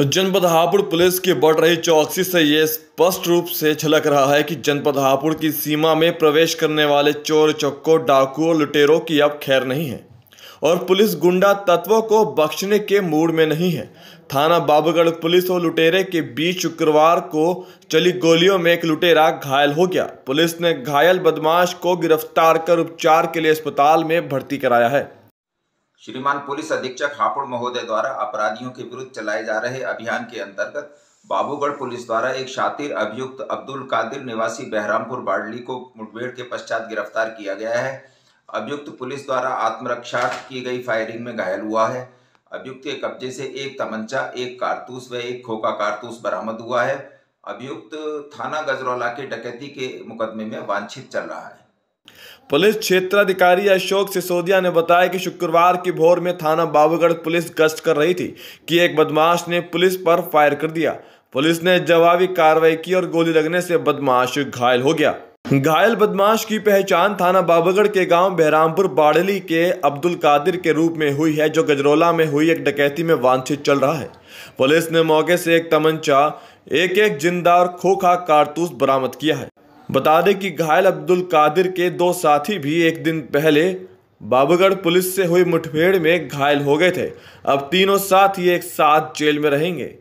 जनपद हापुड़ पुलिस की बढ़ रही चौकसी से ये स्पष्ट रूप से झलक रहा है कि जनपद हापुड़ की सीमा में प्रवेश करने वाले चोर चक्कों, डाकुओं, लुटेरों की अब खैर नहीं है। और पुलिस गुंडा तत्वों को बख्शने के मूड में नहीं है। थाना बाबूगढ़ पुलिस और लुटेरे के बीच शुक्रवार को चली गोलियों में एक लुटेरा घायल हो गया। पुलिस ने घायल बदमाश को गिरफ़्तार कर उपचार के लिए अस्पताल में भर्ती कराया है। श्रीमान पुलिस अधीक्षक हापुड़ महोदय द्वारा अपराधियों के विरुद्ध चलाए जा रहे अभियान के अंतर्गत बाबूगढ़ पुलिस द्वारा एक शातिर अभियुक्त अब्दुल कादिर निवासी बहरामपुर बाडली को मुठभेड़ के पश्चात गिरफ़्तार किया गया है। अभियुक्त पुलिस द्वारा आत्मरक्षा की गई फायरिंग में घायल हुआ है। अभियुक्त के कब्जे से एक तमंचा, एक कारतूस व एक खोखा कारतूस बरामद हुआ है। अभियुक्त थाना गजरौला के डकैती के मुकदमे में वांछित चल रहा है। पुलिस क्षेत्राधिकारी अशोक सिसोदिया ने बताया कि शुक्रवार की भोर में थाना बाबूगढ़ पुलिस गश्त कर रही थी कि एक बदमाश ने पुलिस पर फायर कर दिया। पुलिस ने जवाबी कार्रवाई की और गोली लगने से बदमाश घायल हो गया। घायल बदमाश की पहचान थाना बाबूगढ़ के गाँव बहरामपुर बाड़ली के अब्दुल कादिर के रूप में हुई है, जो गजरोला में हुई एक डकैती में वांछित चल रहा है। पुलिस ने मौके से एक तमंचा एक एक ज़िंदा और खोखा कारतूस बरामद किया है। बता दें कि घायल अब्दुल कादिर के दो साथी भी एक दिन पहले बाबूगढ़ पुलिस से हुई मुठभेड़ में घायल हो गए थे। अब तीनों साथी एक साथ जेल में रहेंगे।